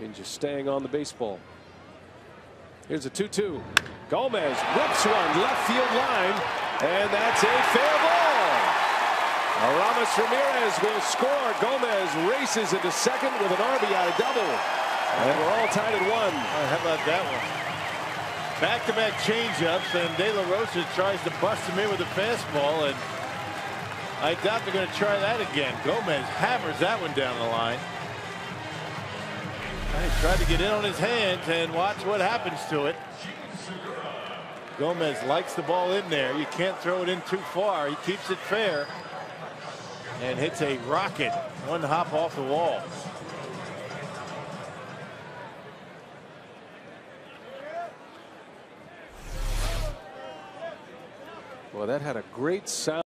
Means you're staying on the baseball. Here's a 2-2. Gomez whips one left field line, and that's a fair ball. Aramis Ramirez will score. Gomez races into second with an RBI double. And we're all tied at one. how about that one? Back-to-back changeups, and De La Rosa tries to bust him in with a fastball, and I doubt they're going to try that again. Gomez hammers that one down the line. He tried to get in on his hands, and watch what happens to it. Gomez likes the ball in there. You can't throw it in too far. He keeps it fair and hits a rocket. One hop off the wall. Well, that had a great sound.